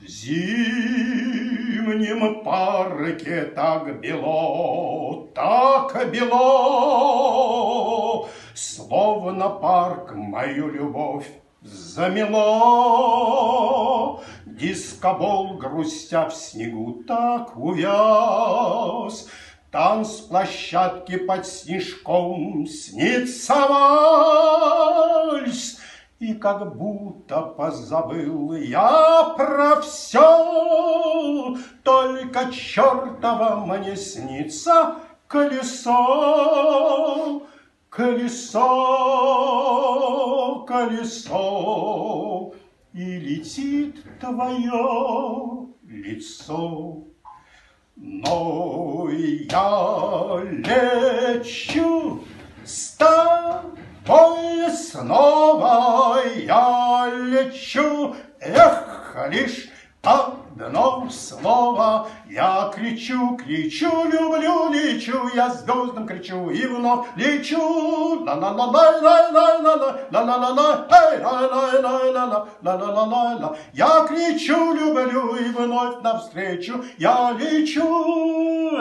В зимнем парке так бело, так бело, Словно парк мою любовь замело. Дискобол, грустя в снегу, так увяз, Танцплощадки под снежком снится вальс, И как будто позабыл я про все, Только чертова мне снится колесо, Колесо, колесо, И летит твое лицо. Но я лечу с тобой снова, лечу, эх, лишь одно слово. Я кричу, кричу, люблю, лечу, я звездам кричу и вновь лечу. ла ла ла ла ла ла ла ла ла ла ла эй, ла ла ла ла ла ла ла ла ла ла Я кричу, люблю и вновь навстречу я лечу.